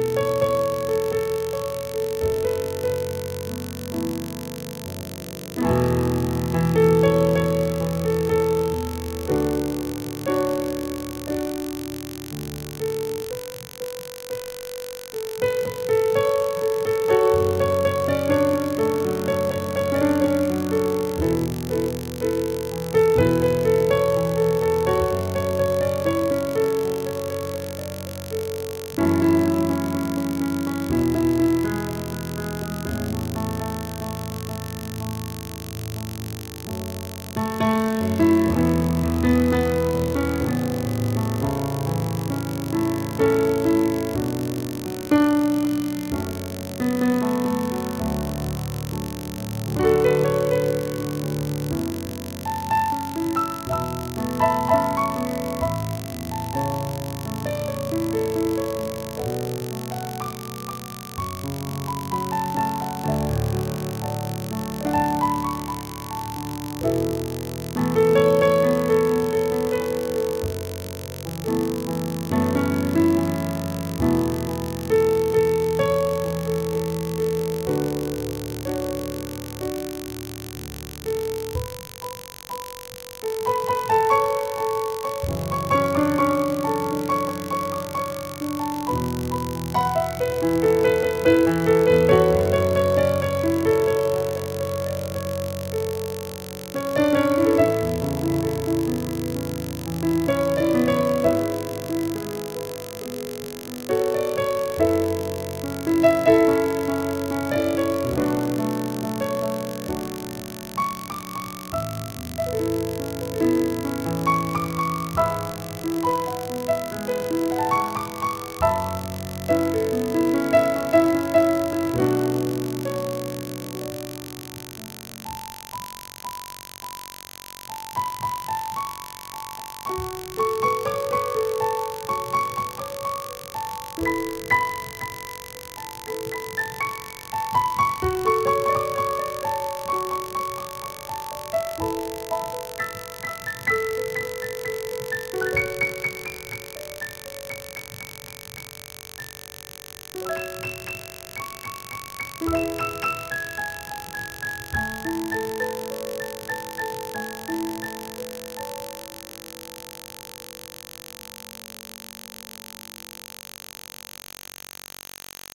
Música Música